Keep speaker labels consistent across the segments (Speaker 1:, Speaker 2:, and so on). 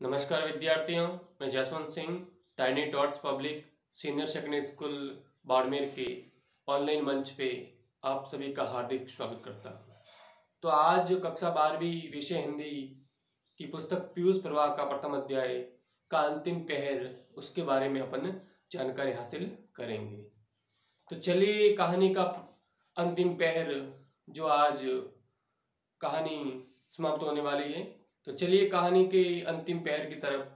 Speaker 1: नमस्कार विद्यार्थियों, मैं Jaswant Singh tiny tots public senior secondary school Barmer के ऑनलाइन मंच पे आप सभी का हार्दिक स्वागत करता हूँ। तो आज कक्षा बारहवीं विषय हिंदी की पुस्तक पीयूष प्रवाह का प्रथम अध्याय का अंतिम पहर उसके बारे में अपन जानकारी हासिल करेंगे। तो चलिए कहानी का अंतिम पहर जो आज कहानी समाप्त होने वाली है। तो चलिए कहानी के अंतिम पैर की तरफ़।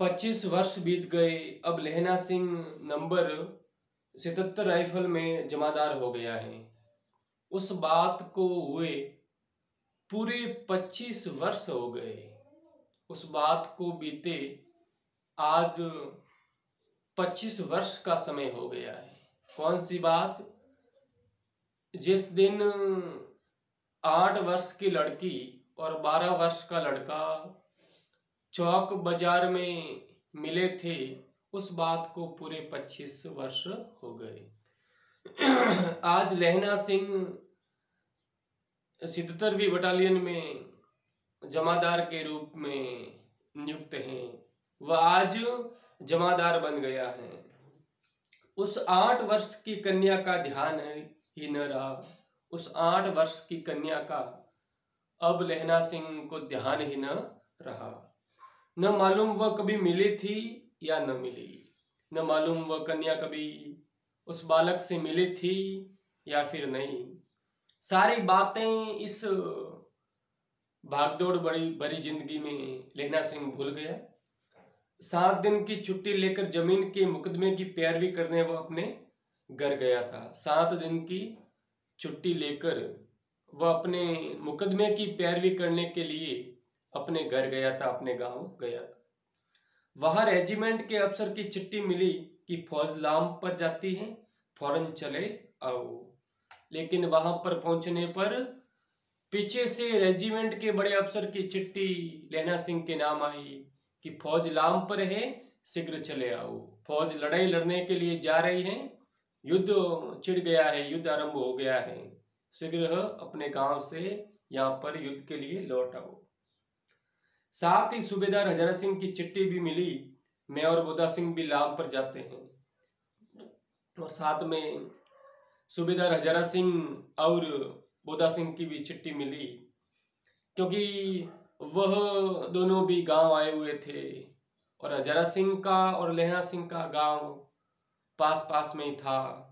Speaker 1: पच्चीस वर्ष बीत गए, अब लहना सिंह नंबर सतहत्तर राइफल में जमादार हो गया है। उस बात को हुए पूरे पच्चीस वर्ष हो गए। उस बात को बीते आज पच्चीस वर्ष का समय हो गया है। कौन सी बात? जिस दिन आठ वर्ष की लड़की और बारह वर्ष का लड़का चौक बाज़ार में मिले थे, उस बात को पूरे पच्चीस वर्ष हो गए। आज लहना सिंह सितरवीं बटालियन में जमादार के रूप में नियुक्त हैं। वह आज जमादार बन गया है। उस आठ वर्ष की कन्या का ध्यान ही न रहा। उस आठ वर्ष की कन्या का अब लहना सिंह को ध्यान ही न रहा। न मालूम वह कभी मिली थी या न मिली। न मालूम वह कन्या कभी उस बालक से मिली थी या फिर नहीं। सारी बातें इस भागदौड़ बड़ी बड़ी ज़िंदगी में लहना सिंह भूल गया। सात दिन की छुट्टी लेकर ज़मीन के मुकदमे की पैरवी करने वो अपने घर गया था। सात दिन की छुट्टी लेकर वह अपने मुकदमे की पैरवी करने के लिए अपने घर गया था, अपने गाँव गया था। वहाँ रेजिमेंट के अफसर की चिट्ठी मिली कि फौज लाम पर जाती है, फ़ौरन चले आओ। लेकिन वहाँ पर पहुँचने पर पीछे से रेजिमेंट के बड़े अफसर की चिट्ठी लेना सिंह के नाम आई कि फौज लाम पर है, शीघ्र चले आओ। फौज लड़ाई लड़ने के लिए जा रही है, युद्ध छिड़ गया है, युद्ध आरंभ हो गया है। शीघ्र अपने गाँव से यहाँ पर युद्ध के लिए लौट आओ। साथ ही सूबेदार हजारा सिंह की चिट्ठी भी मिली। मैं और बोधा सिंह भी लाभ पर जाते हैं। और साथ में सूबेदार हजारा सिंह और बोदा सिंह की भी चिट्ठी मिली, क्योंकि वह दोनों भी गाँव आए हुए थे। और हजारा सिंह का और लहना सिंह का गाँव पास पास में ही था।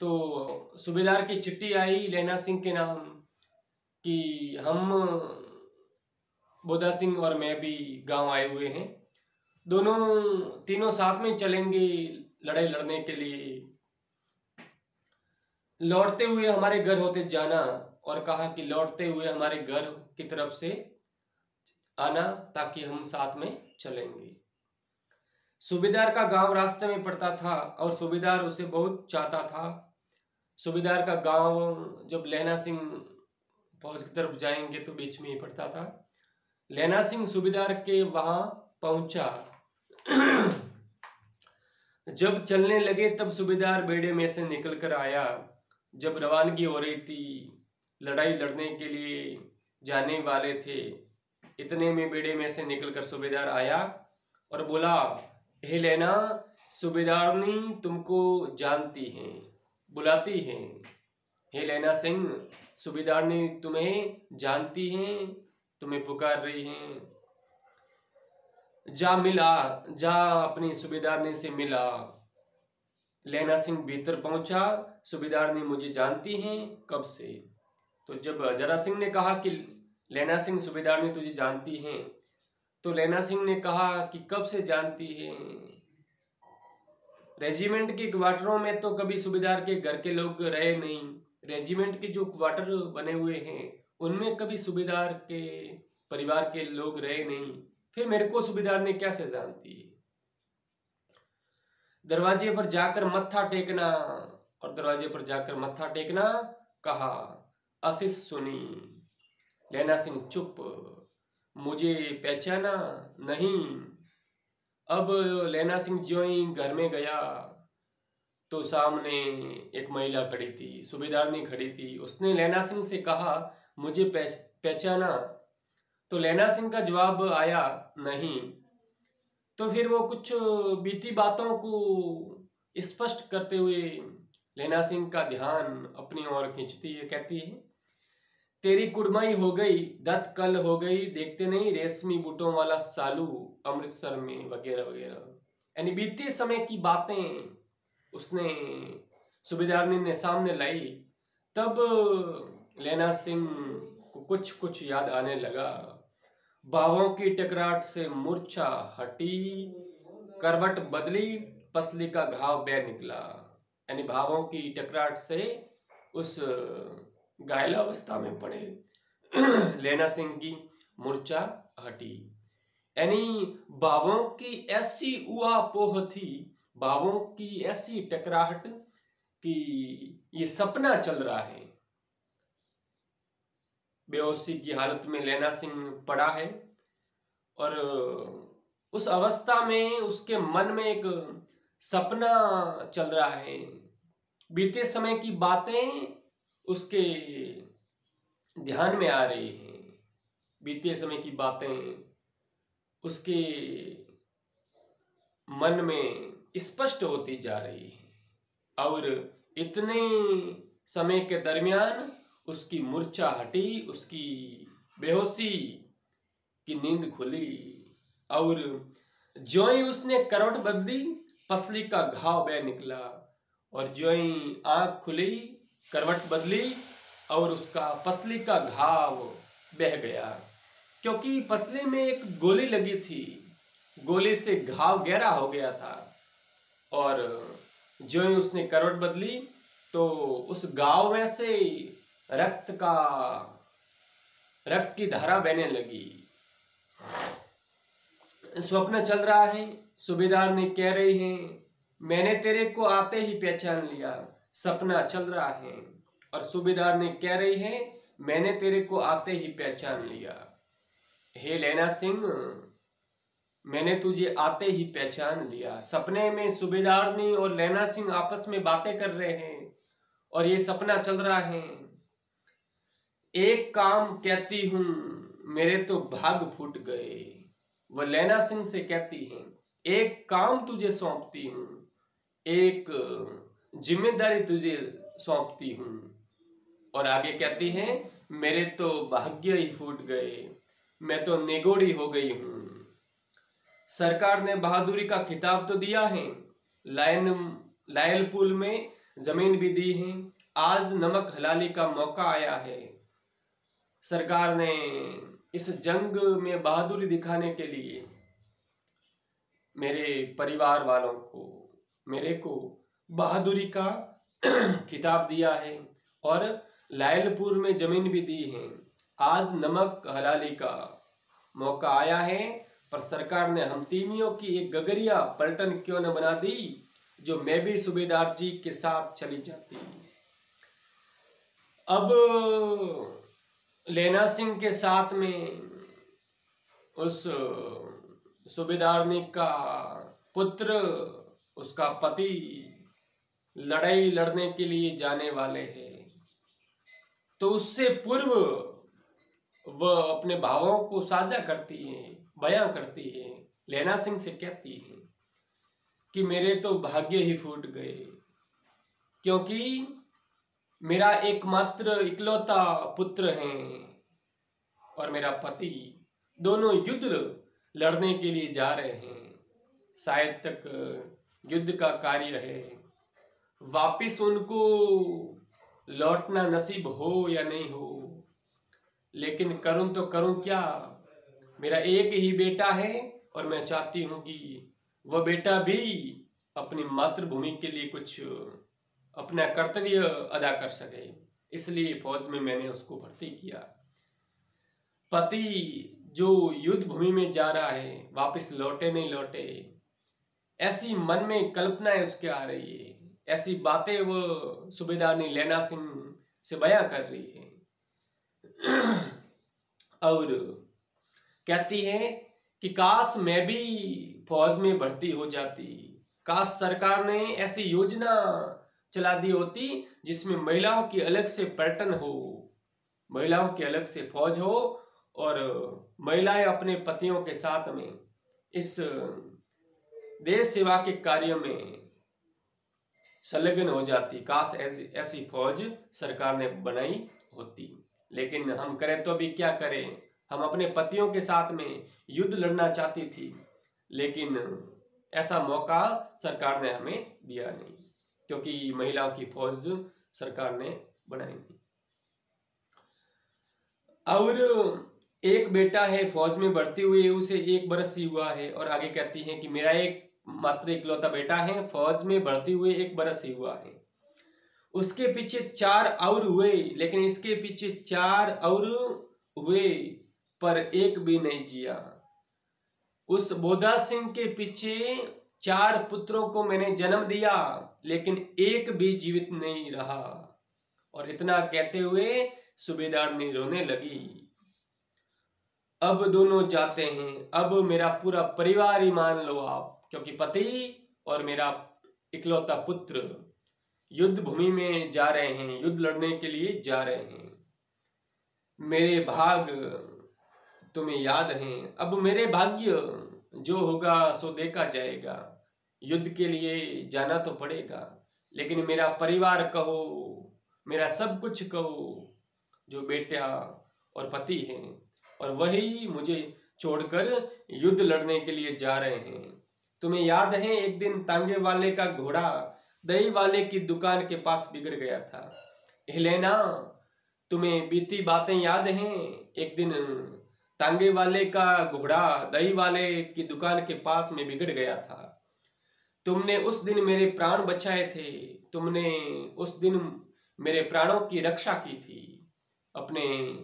Speaker 1: तो सूबेदार की चिट्ठी आई लेना सिंह के नाम कि हम बोधा सिंह और मैं भी गाँव आए हुए हैं। दोनों तीनों साथ में चलेंगे लड़ाई लड़ने के लिए। लौटते हुए हमारे घर होते जाना और कहा कि लौटते हुए हमारे घर की तरफ़ से आना ताकि हम साथ में चलेंगे। सूबेदार का गाँव रास्ते में पड़ता था और सूबेदार उसे बहुत चाहता था सूबेदार का गाँव जब लेना सिंह फौज की तरफ़ जाएँगे तो बीच में ही पड़ता था। लेना सिंह सूबेदार के वहाँ पहुँचा। जब चलने लगे तब सूबेदार बेड़े में से निकल कर आया। जब रवानगी हो रही थी, लड़ाई लड़ने के लिए जाने वाले थे। इतने में बेड़े में से निकल कर सूबेदार आया और बोला, हे लेना सूबेदारनी तुमको जानती हैं। बुलाती हैं। हे लेना सिंह, सूबेदार ने तुम्हें जानती हैं, तुम्हें पुकार रही हैं। जा मिला, जा अपनी सूबेदार ने से मिला। लेना सिंह भीतर पहुँचा, सूबेदार ने मुझे जानती हैं कब से? तो जब जरा सिंह ने कहा कि लेना सिंह सूबेदार ने तुझे जानती हैं तो लेना सिंह ने कहा कि कब से जानती हैं? रेजिमेंट के क्वार्टरों में तो कभी सूबेदार के घर के लोग रहे नहीं। रेजिमेंट के जो क्वार्टर बने हुए हैं, उनमें कभी सूबेदार के परिवार के लोग रहे नहीं। फिर मेरे को सूबेदार ने क्या से जानती दरवाजे पर जाकर मत्था टेकना और दरवाजे पर जाकर मत्था टेकना कहा आशीष सुनी, लेना सिंह चुप। मुझे पहचाना नहीं। अब लेना सिंह जो ही घर में गया तो सामने एक महिला खड़ी थी, सूबेदार ने खड़ी थी। उसने लेना सिंह से कहा, मुझे पहचाना। तो लेना सिंह का जवाब आया, नहीं। तो फिर वो कुछ बीती बातों को स्पष्ट करते हुए लेना सिंह का ध्यान अपनी ओर खींचती है, कहती है तेरी कुड़माई हो गई, दत्त कल हो गई, देखते नहीं, रेशमी बूटों वाला सालू अमृतसर में, वगैरह वगैरह। यानी बीते समय की बातें उसने सुबेदारनी ने सामने लाई। तब लेना सिंह को कुछ कुछ याद आने लगा। बाहों की टकराट से मूर्छा हटी, करवट बदली, पसली का घाव बह निकला। यानी भावों की टकराट से उस घायल अवस्था में पड़े। लेना सिंह की मूर्छा हटी। यानी भावों की ऐसी उहापोह थी भावों की ऐसी टकराहट कि ये सपना चल रहा है। बेहोशी की हालत में लेना सिंह पड़ा है और उस अवस्था में उसके मन में एक सपना चल रहा है। बीते समय की बातें उसके ध्यान में आ रही हैं, बीते समय की बातें, उसके मन में स्पष्ट होती जा रही है। और इतने समय के दरमियान उसकी मूर्छा हटी, उसकी बेहोशी की नींद खुली, और जो ही उसने करवट बदली, पसली का घाव बह निकला, और जो ही आँख खुली करवट बदली और उसका पसली का घाव बह गया। क्योंकि पसली में एक गोली लगी थी, गोली से घाव गहरा हो गया था और जो ही उसने करवट बदली तो उस गाँव में से रक्त का, रक्त की धारा बहने लगी। स्वप्न चल रहा है, सुबेदार ने कह रही है, मैंने तेरे को आते ही पहचान लिया। सपना चल रहा है और सुबेदार ने कह रही है, मैंने तेरे को आते ही पहचान लिया। हे लेना सिंह, मैंने तुझे आते ही पहचान लिया। सपने में सुबेदार ने और लेना सिंह आपस में बातें कर रहे हैं और ये सपना चल रहा है। एक काम कहती हूँ, मेरे तो भाग फूट गए। वह लेना सिंह से कहती है, एक काम तुझे सौंपती हूँ। एक ज़िम्मेदारी तुझे सौंपती हूँ। और आगे कहती हैं, मेरे तो भाग्य ही फूट गए, मैं तो निगोड़ी हो गई हूँ। सरकार ने बहादुरी का खिताब तो दिया है, लायन लायलपुल में ज़मीन भी दी है, आज नमक हलाली का मौका आया है। सरकार ने इस जंग में बहादुरी दिखाने के लिए मेरे परिवार वालों को, मेरे को बहादुरी का खिताब दिया है और लायलपुर में ज़मीन भी दी है। आज नमक हलाली का मौका आया है, पर सरकार ने हम तीमियों की एक गगरिया पलटन क्यों न बना दी, जो मैं भी सूबेदार जी के साथ चली जाती। अब लेना सिंह के साथ में उस सुबेदारनी का पुत्र, उसका पति लड़ाई लड़ने के लिए जाने वाले हैं। तो उससे पूर्व वह अपने भावों को साझा करती है, बयां करती है, लेना सिंह से कहती है कि मेरे तो भाग्य ही फूट गए। क्योंकि मेरा एकमात्र इकलौता पुत्र है और मेरा पति दोनों युद्ध लड़ने के लिए जा रहे हैं। शायद तक युद्ध का कार्य है। वापिस उनको लौटना नसीब हो या नहीं हो, लेकिन करूँ तो करूँ क्या? मेरा एक ही बेटा है और मैं चाहती हूँ कि वह बेटा भी अपनी मातृभूमि के लिए कुछ अपना कर्तव्य अदा कर सके। इसलिए फौज में मैंने उसको भर्ती किया। पति जो युद्ध भूमि में जा रहा है, वापस लौटे नहीं लौटे, ऐसी मन में कल्पनाएँ उसके आ रही है। ऐसी बातें वो सुबेदार ने लेना सिंह से बयां कर रही है। और कहती है कि काश मैं भी फौज में भर्ती हो जाती, काश सरकार ने ऐसी योजना चला दी होती जिसमें महिलाओं की अलग से पर्यटन हो, महिलाओं की अलग से फौज हो और महिलाएँ अपने पतियों के साथ में इस देश सेवा के कार्य में संलग्न हो जाती। काश ऐसी ऐसी फौज सरकार ने बनाई होती। लेकिन हम करें तो अभी क्या करें? हम अपने पतियों के साथ में युद्ध लड़ना चाहती थी, लेकिन ऐसा मौका सरकार ने हमें दिया नहीं, क्योंकि महिलाओं की फौज सरकार ने बनाई नहीं। और एक बेटा है, फौज में भर्ती हुई उसे एक बरस ही हुआ है और आगे कहती है कि, मेरा एक मात्र इकलौता बेटा है, फौज में भर्ती हुए एक बरस ही हुआ है। उसके पीछे चार और हुए, लेकिन इसके पीछे चार और हुए, पर एक भी नहीं जिया। उस बोधा सिंह के पीछे चार पुत्रों को मैंने जन्म दिया, लेकिन एक भी जीवित नहीं रहा। और इतना कहते हुए सुबेदार ने रोने लगी। अब दोनों जाते हैं, अब मेरा पूरा परिवार ही मान लो आप। क्योंकि पति और मेरा इकलौता पुत्र युद्ध भूमि में जा रहे हैं, युद्ध लड़ने के लिए जा रहे हैं। मेरे भाग तुम्हें याद हैं। अब मेरे भाग्य जो होगा, सो देखा जाएगा। युद्ध के लिए जाना तो पड़ेगा। लेकिन मेरा परिवार कहो, मेरा सब कुछ कहो, जो बेटा और पति हैं, और वही मुझे छोड़कर युद्ध लड़ने के लिए जा रहे हैं। तुम्हें याद है, एक दिन तांगे वाले का घोड़ा दही वाले की दुकान के पास बिगड़ गया था। हेलेना, तुम्हें बीती बातें याद हैं? एक दिन तांगे वाले का घोड़ा दही वाले की दुकान के पास में बिगड़ गया था। तुमने उस दिन मेरे प्राण बचाए थे। तुमने उस दिन मेरे प्राणों की रक्षा की थी। अपने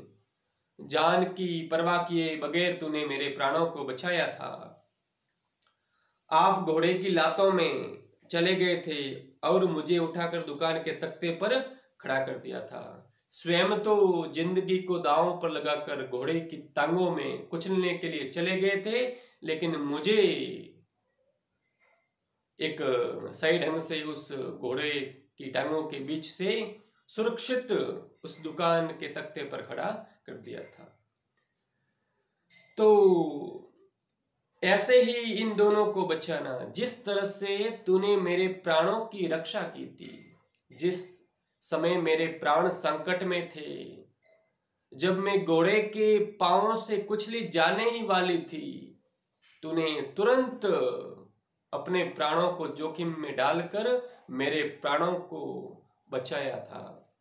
Speaker 1: जान की परवाह किए बगैर तूने मेरे प्राणों को बचाया था। आप घोड़े की लातों में चले गए थे और मुझे उठाकर दुकान के तख्ते पर खड़ा कर दिया था। स्वयं तो ज़िंदगी को दांव पर लगाकर घोड़े की टांगों में कुचलने के लिए चले गए थे, लेकिन मुझे एक सही ढंग से उस घोड़े की टांगों के बीच से सुरक्षित उस दुकान के तख्ते पर खड़ा कर दिया था। तो ऐसे ही इन दोनों को बचाना। जिस तरह से तूने मेरे प्राणों की रक्षा की थी, जिस समय मेरे प्राण संकट में थे, जब मैं घोड़े के पांवों से कुचली जाने ही वाली थी, तूने तुरंत अपने प्राणों को जोखिम में डालकर मेरे प्राणों को बचाया था।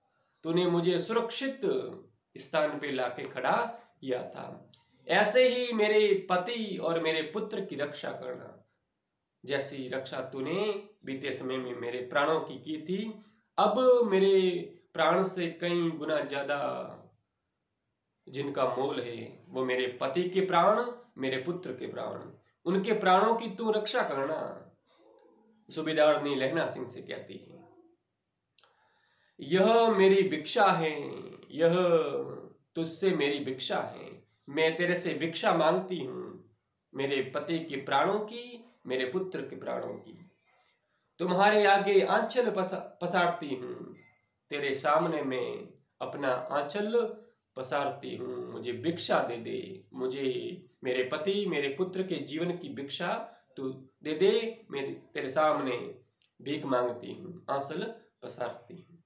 Speaker 1: तूने मुझे सुरक्षित स्थान पे लाके खड़ा किया था। ऐसे ही मेरे पति और मेरे पुत्र की रक्षा करना। जैसी रक्षा तूने बीते समय में मेरे प्राणों की की थी, अब मेरे प्राण से कई गुना ज़्यादा जिनका मोल है, वो मेरे पति के प्राण, मेरे पुत्र के प्राण। उनके प्राणों की तू रक्षा करना, सुबेदार ने लहना सिंह से कहती है। यह मेरी भिक्षा है, यह तुझसे मेरी भिक्षा है। मैं तेरे से भिक्षा मांगती हूँ मेरे पति के प्राणों की मेरे पुत्र के प्राणों की। तुम्हारे आगे आंचल पसा, पसारती हूँ तेरे सामने मैं अपना आंचल पसारती हूँ। मुझे भिक्षा दे दे मुझे मेरे पति मेरे पुत्र के जीवन की भिक्षा तू दे दे मैं तेरे सामने भीख मांगती हूँ आंचल पसारती हूँ।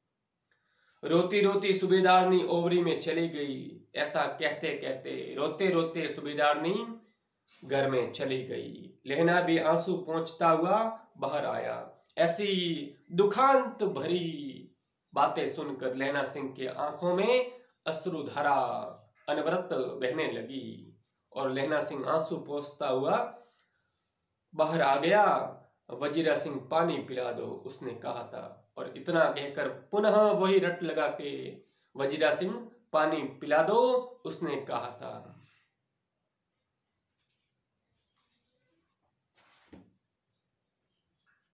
Speaker 1: रोती रोती सुबेदारनी ओवरी में चली गई ऐसा कहते कहते रोते रोते सुबेदारनी घर में चली गई। लहना भी आँसू पहुँचता हुआ बाहर आया। ऐसी दुखांत भरी बातें सुनकर लहना सिंह के आँखों में अश्रुधारा अनवरत बहने लगी और लहना सिंह आँसू पोसता हुआ बाहर आ गया। वजीरा सिंह पानी पिला दो, उसने कहा था। और इतना कहकर पुनः वही रट लगा के वजीरा सिंह पानी पिला दो उसने कहा था।